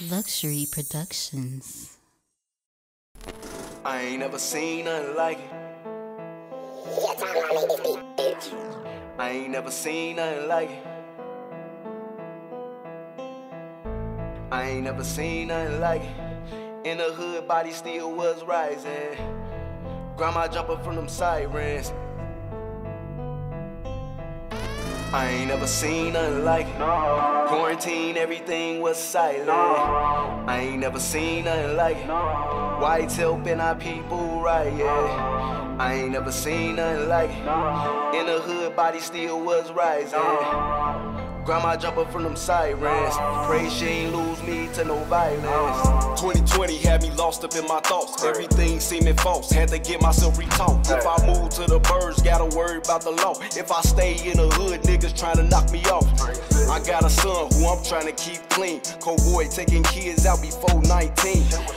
Luxury Productions. I ain't never seen nothing like it. I ain't never seen nothing like it. I ain't never seen nothing like it. In the hood, body still was rising. Grandma jumping from them sirens. I ain't never seen nothing like it. Quarantine, everything was silent. I ain't never seen nothing like it. Whites helping our people right, yeah. I ain't never seen nothing like it. In the hood, body still was rising. Grandma jumping from them sirens. Pray she ain't lose me to no violence. 2020 had me lost up in my thoughts. Everything seeming false. Had to get myself retaught. If I move to the birds, gotta worry about the law. If I stay in the hood, niggas trying to knock me off. I got a son who I'm trying to keep clean. Cold boy taking kids out before 19.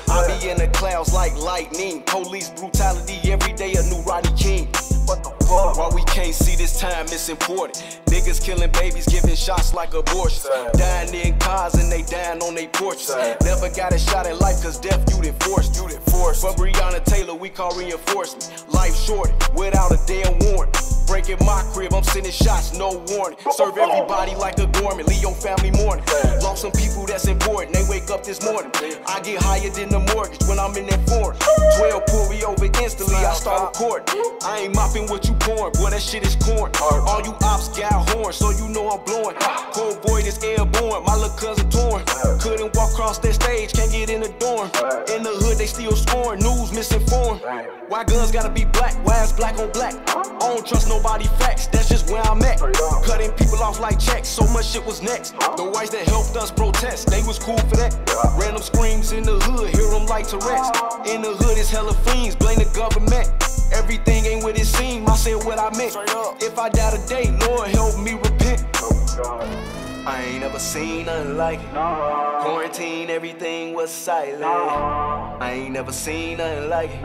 I be in the clouds like lightning. Police brutality every day, a new Rodney King. What the fuck? Why we can't see this time, it's important. Niggas killing babies, giving shots like abortions. Dying in cars and they dying on their porches. Never got a shot at life, cause death you done force. You done forced. For Breonna Taylor, we call reinforcement. Life short, without a damn warrant. Breaking my crib, I'm sending shots, no warning. Serve everybody like a gourmet, leave your family mourning. Lost some people that's important, they wake up this morning. I get higher than the mortgage when I'm in that foreign. 12 pull me over instantly, I start recording. I ain't mopping what you pouring, boy, that shit is corn. All you ops got so you know I'm blowing. Cold boy, this airborne, my little cousin torn. Couldn't walk across that stage, can't get in the dorm. In the hood, they still scoring, news misinformed. Why guns gotta be black? Why it's black on black? I don't trust nobody facts, that's just where I'm at. Cutting people off like checks, so much shit was next. The whites that helped us protest, they was cool for that. Random screams in the hood, hear them like Tourette's. In the hood, it's hella fiends, blame the government. Everything ain't what it seemed, I said what I meant. If I die today, Lord help me repent. Oh, I ain't never seen nothing like it. Quarantine, everything was silent. I ain't never seen nothing like it.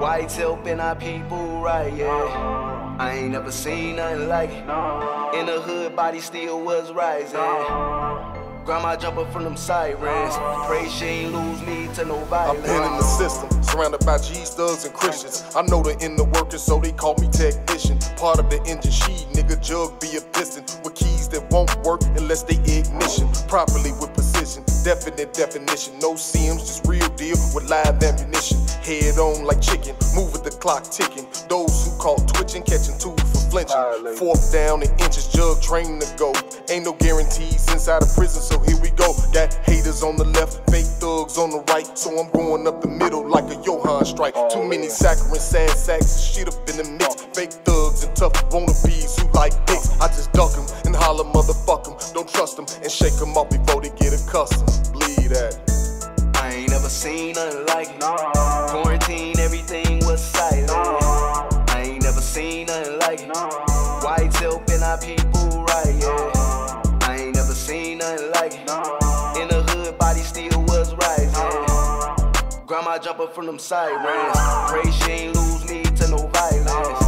Whites helping our people right, yeah. I ain't never seen nothing like it. In the hood, body still was rising. Grandma jumping from them sirens. Pray she ain't lose me to no I've been in the system, surrounded by G's, thugs, and Christians. I know the inner workers, so they call me technician. Part of the engine, she nigga jug be a piston with keys that won't work unless they ignition properly with precision. Definite definition, no CMs, just real deal with live ammunition. Head on like chicken, move with the clock ticking. Those who caught twitching, catching two for flinching. Fourth down and inches, jug train to go. Ain't no guarantees inside of prison, so here we go. Got haters on the left, fake thugs on the right. So I'm going many saccharine sad sacks, shit up in the mix. Fake thugs and tough wannabes who like dicks. I just duck 'em and holler, motherfuck 'em. Don't trust 'em and shake 'em off before they get accustomed. Bleed that. I ain't never seen nothing like it. Quarantine, everything was silent. I ain't never seen nothing like it. Whites helping our people right, yeah. I ain't never seen nothing like it. In the hood, body still was rising. Grandma up from them sirens. Pray she ain't lose me to no violence.